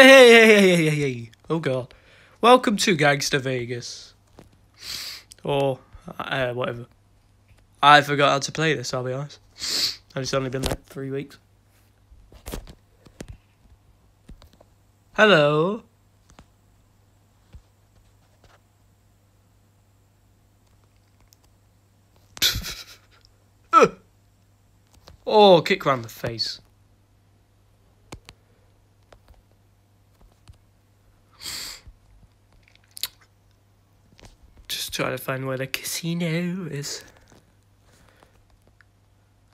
Hey, hey, hey, hey, hey, hey. Oh, God. Welcome to Gangstar Vegas. Or, uh, whatever. I forgot how to play this, I'll be honest. It's only been like three weeks. Hello. oh, kick round the face. Just trying to find where the casino is.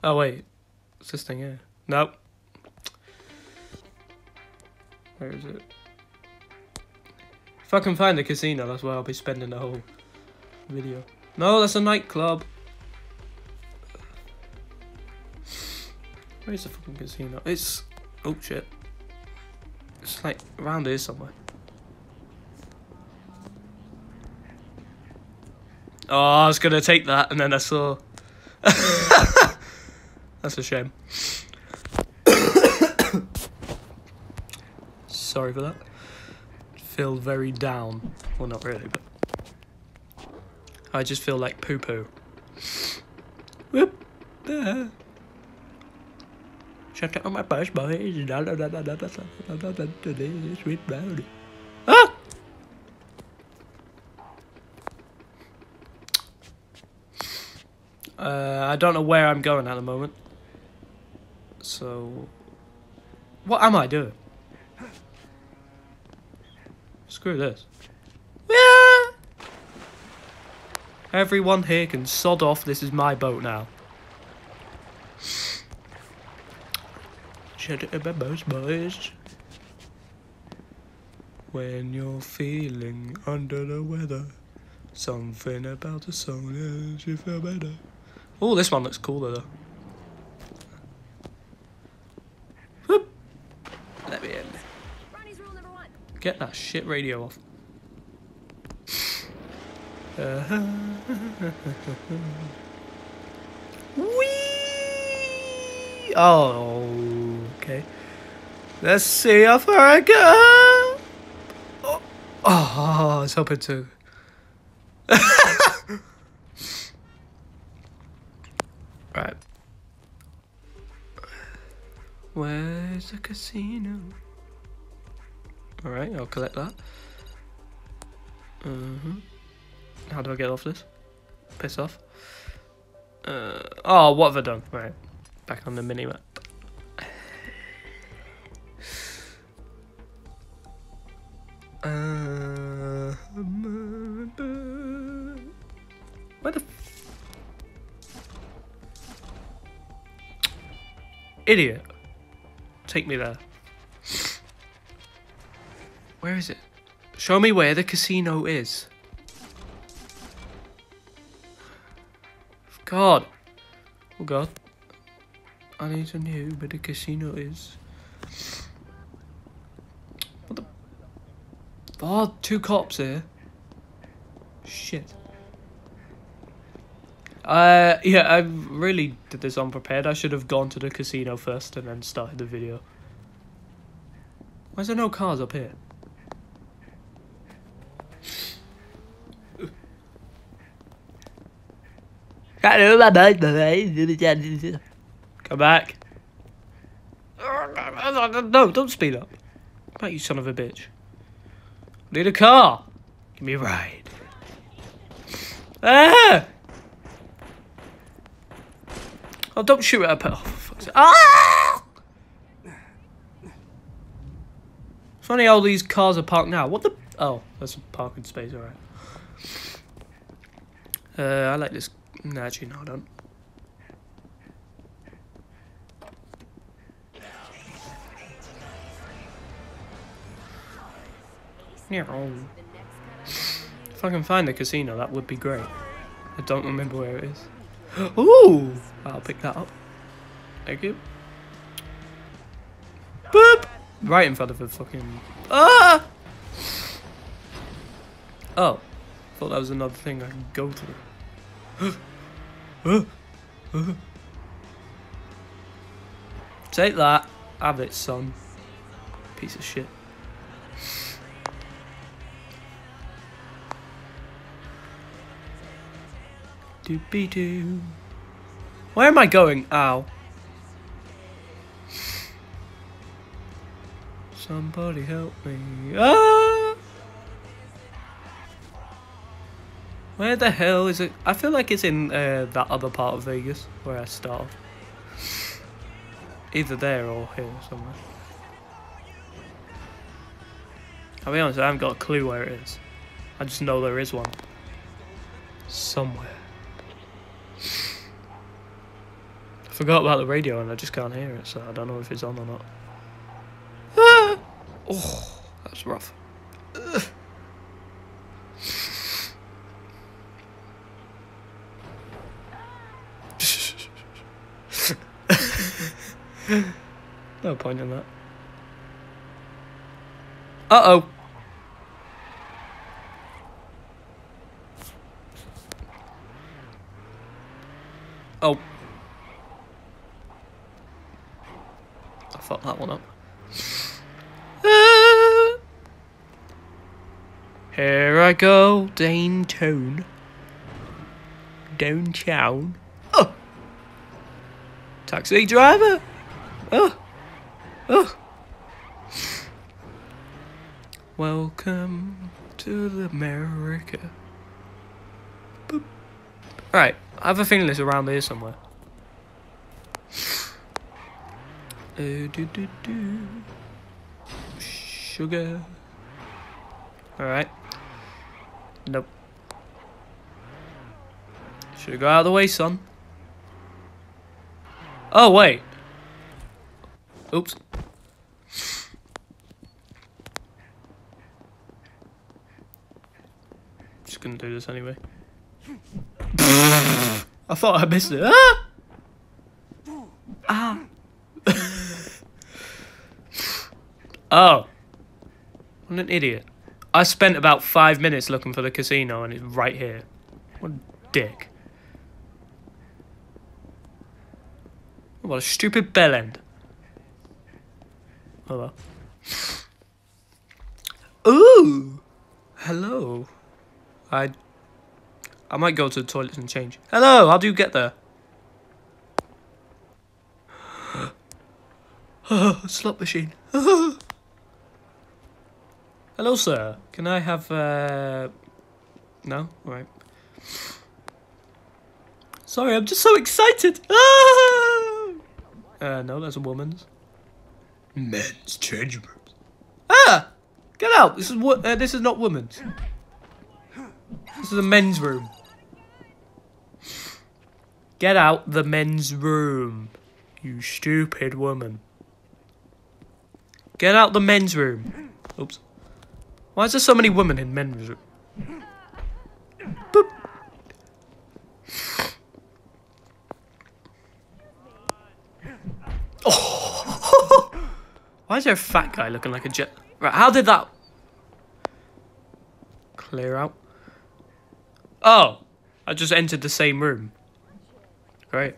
Oh wait, it's this thing here. Nope. Where is it? If I can find the casino, that's where I'll be spending the whole video. No, that's a nightclub. Where's the fucking casino? It's oh shit. It's like around here somewhere. Oh, I was gonna take that, and then I saw. That's a shame. Sorry for that. Feel very down. Well, not really, but I just feel like poo poo. Whoop. Ah. Up my boys. Sweet brownie. Ah! Uh, I don't know where I'm going at the moment. So, what am I doing? Screw this. Everyone here can sod off. This is my boat now. Boys. When you're feeling under the weather, something about the song makes you feel better. Oh, this one looks cooler though. Whoop. Let me in. Ronnie's rule number one. Get that shit radio off. Whee! Oh, okay. Let's see how far I go. Oh, oh I was hoping to. Where's the casino? Alright, I'll collect that. hmm How do I get off this? Piss off. Uh, oh, what have I done? Right. Back on the mini map. Uh, where the idiot? Take me there. Where is it? Show me where the casino is. God. Oh God. I need to know where the casino is. What the? Oh, two cops here. Shit. Uh, yeah, I really did this unprepared. I should have gone to the casino first and then started the video. Why is there no cars up here? Come back. No, don't speed up. Come back, you son of a bitch. Need a car. Give me a ride. Ah! Oh, don't shoot at a Oh. Ah! Funny how these cars are parked now. What the? Oh, that's a parking space, alright. Uh, I like this. No, actually, no, I don't. Yeah. If I can find the casino, that would be great. I don't remember where it is. Ooh! I'll pick that up. Thank you. Boop! Right in front of the fucking... Ah! Oh. Thought that was another thing I could go through. Take that. Have it, son. Piece of shit. Doopy doo. Where am I going? Ow. Somebody help me. Ah! Where the hell is it? I feel like it's in uh, that other part of Vegas where I start. Either there or here somewhere. I'll be honest, I haven't got a clue where it is. I just know there is one. Somewhere. I forgot about the radio and I just can't hear it, so I don't know if it's on or not. Ah! Oh, that's rough. Ugh. no point in that. Uh oh. Oh. Fucked that one up. Here I go, downtown. Downtown. Oh! Taxi driver! Oh! Oh! Welcome to America. Boop. Alright, I have a feeling it's around here somewhere. Uh, do, do, do. Sugar. Alright. Nope. Should go out of the way, son. Oh, wait. Oops. Just gonna do this anyway. I thought I missed it. Ah! Ah. Oh. What an idiot. I spent about five minutes looking for the casino and it's right here. What a dick. What a stupid bell end. Oh. Ooh! Hello. I I might go to the toilets and change. Hello, how do you get there? Slot machine. Hello, sir. Can I have, uh... No? Alright. Sorry, I'm just so excited. Ah! Uh, no, that's a woman's. Men's change rooms. Ah! Get out! This is what. Uh, this is not women's. This is a men's room. Get out the men's room, you stupid woman. Get out the men's room. Oops. Why is there so many women in men's room? Boop. Oh. Why is there a fat guy looking like a jet? Right, how did that clear out? Oh, I just entered the same room. Great.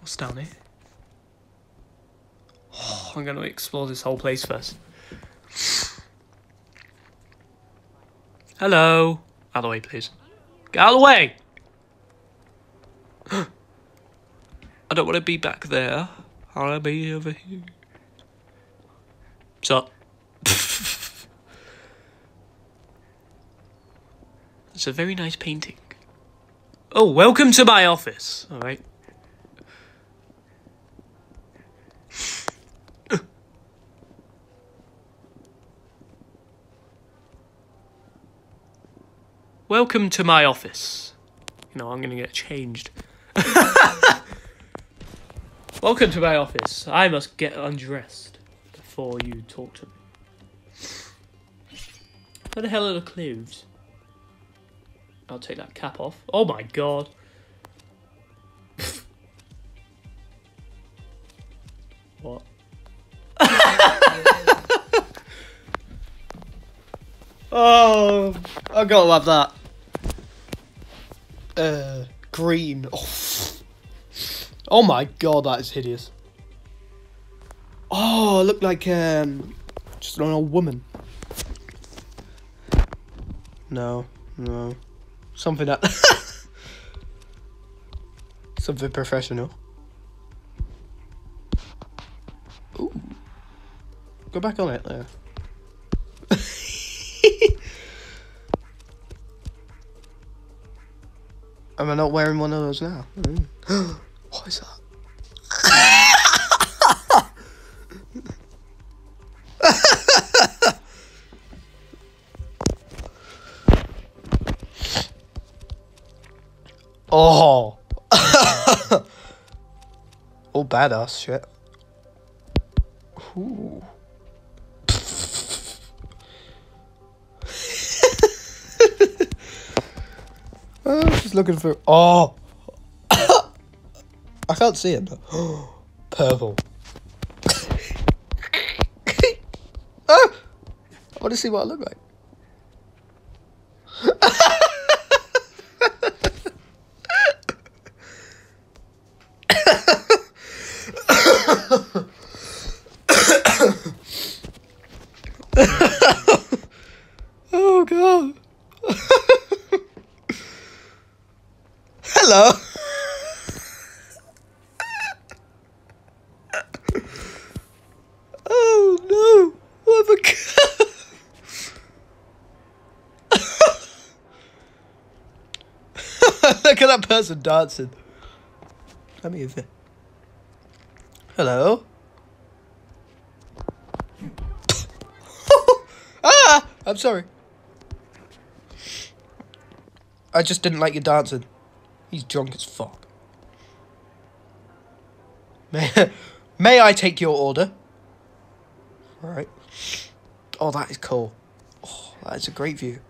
What's down here? Oh, I'm gonna explore this whole place first. Hello. Out of the way, please. Get out of the way! I don't want to be back there. I want to be over here. Up? It's a very nice painting. Oh, welcome to my office. All right. Welcome to my office. You know, I'm gonna get changed. Welcome to my office. I must get undressed before you talk to me. Where the hell are the clothes? I'll take that cap off. Oh my god. what? oh, I gotta love that. Uh, green. Oh. oh my god, that is hideous. Oh, look like um, just an old woman. No, no something that Something professional. Ooh. Go back on it there. Am I not wearing one of those now? Mm. what is that? oh. oh, badass shit. Just looking for. Oh! I can't see it. Purple. oh! I want to see what I look like. oh god. Hello. oh no. What have I Look at that person dancing. Let me even. Hello. ah! I'm sorry. I just didn't like your dancing. He's drunk as fuck. May, may I take your order? Alright. Oh, that is cool. Oh, that is a great view.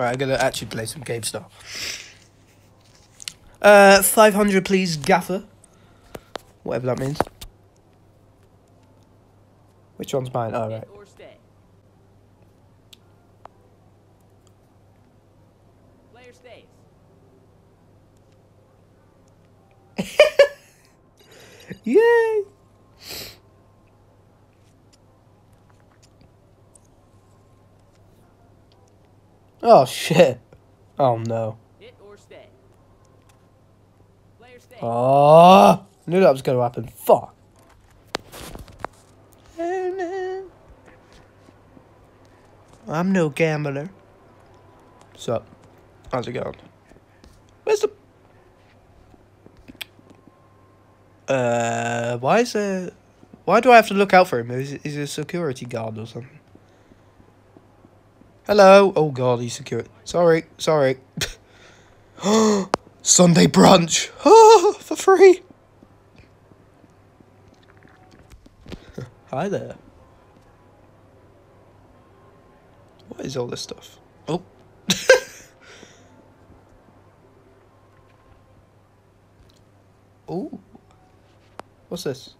Alright, I'm gonna actually play some GameStar. Uh, 500 please, Gaffer. Whatever that means. Which one's mine? Oh, right. Or stay. Player stays. Yay! Oh shit. Oh no. Hit or stay. Player stays. Oh, knew that was gonna happen. Fuck. I'm no gambler. What's up? How's it going? Where's the Uh, why is there? Why do I have to look out for him? Is is he a security guard or something? Hello. Oh God, he's secure. Sorry, sorry. Sunday brunch. For free. Hi there. What is all this stuff? Oh. oh. What's this?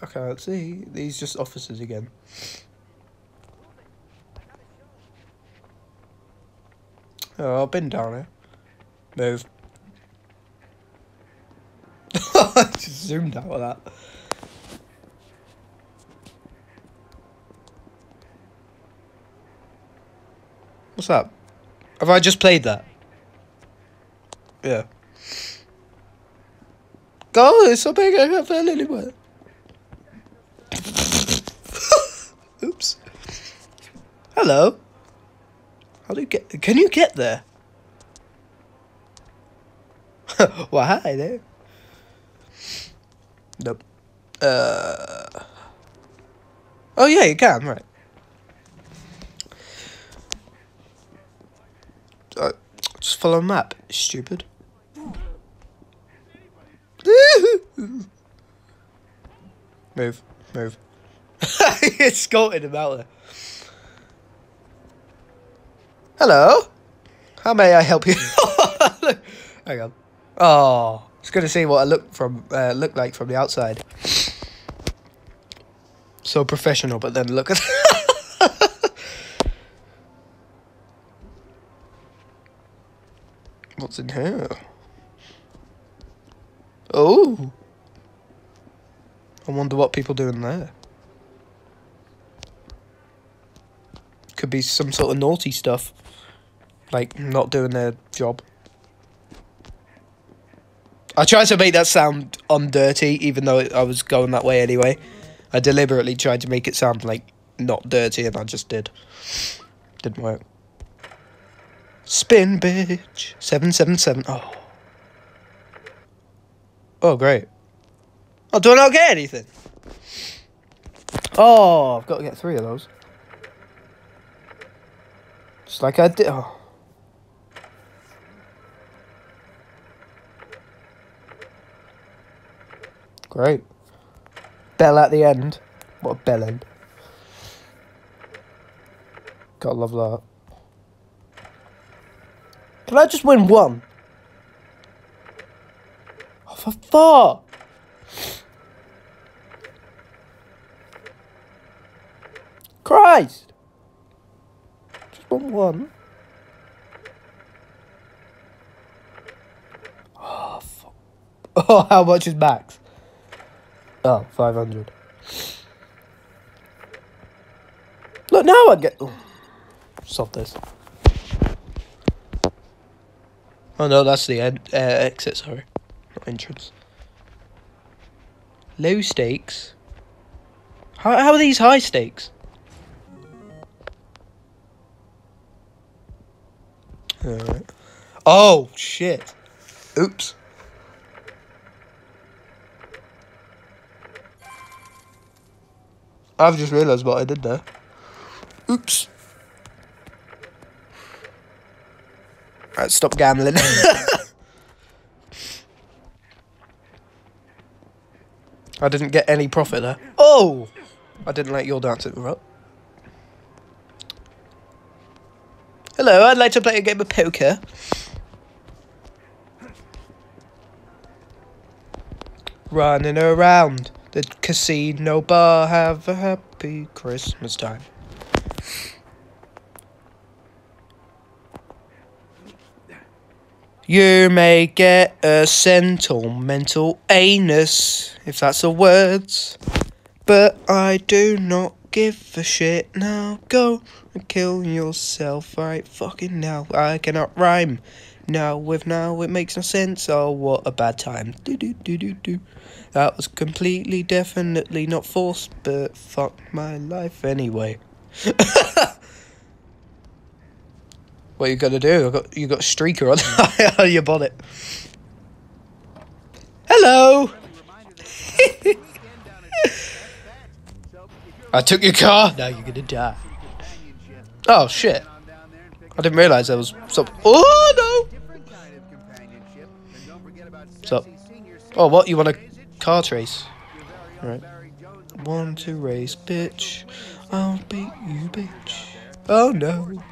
I can't see. These just officers again. Oh, I've been down here. Move. I just zoomed out of that. What's that? Have I just played that? Yeah. Go, it's so big I can't feel anywhere. Oops. Hello. How do you get? Can you get there? well, hi there. Nope. Uh. Oh yeah, you can. Right. Uh, just follow a map. Stupid. move, move. Escorted him about there. Hello. How may I help you? Hang on. Oh, it's good to see what I look from uh, look like from the outside. So professional, but then look at. What's in here? Oh. I wonder what people do in there. Could be some sort of naughty stuff. Like not doing their job. I tried to make that sound undirty, even though I was going that way anyway. I deliberately tried to make it sound like not dirty, and I just did. Didn't work. Spin, bitch. 777. Oh. Oh, great. Oh, do I not get anything? Oh, I've got to get three of those. Just like I did. Oh. Great. Bell at the end. What a bell end. Gotta love that. Can I just win one? Oh, for fuck! Christ! Just want one. Oh, fuck. Oh, how much is max? Oh, 500. Look, now I get... Oh. Stop this. Oh no, that's the uh, exit, sorry. Not entrance. Low stakes? How, how are these high stakes? Alright. Oh, shit. Oops. I've just realised what I did there. Oops. Right, stop gambling. I didn't get any profit there. Oh! I didn't like your dance interrupt. Hello, I'd like to play a game of poker. Running around the casino bar, have a happy Christmas time. You may get a sentimental anus, if that's a word. But I do not give a shit. Now go and kill yourself right fucking now. I cannot rhyme. Now with now it makes no sense. Oh, what a bad time. Do do do do do. That was completely, definitely not forced, but fuck my life anyway. What you gonna do? You got you got streaker on, on your bonnet. Hello. I took your car. Now you're gonna die. Oh shit! I didn't realize there was some. Oh Oh, what? You want a car trace? Right. Want to race, bitch? I'll beat you, bitch. Oh no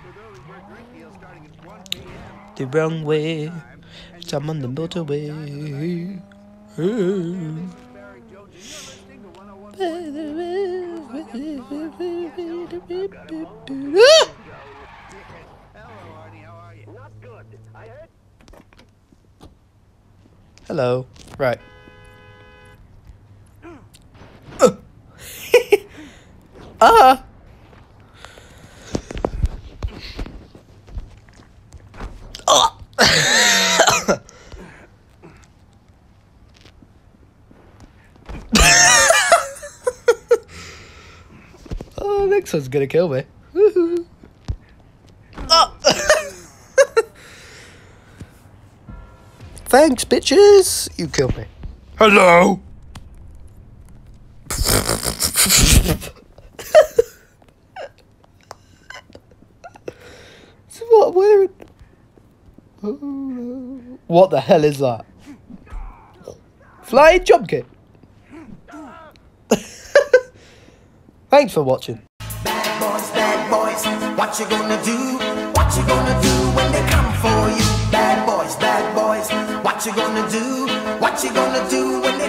the wrong way. I'm on the motorway. Hello. Right. Ah! oh, next one's gonna kill me. Thanks, bitches. You killed me. Hello. This is what I'm wearing. What the hell is that? Flying jump kit! Thanks for watching. Bad boys, bad boys, what you gonna do? What you gonna do when they come for you? You gonna do? What you gonna do when they?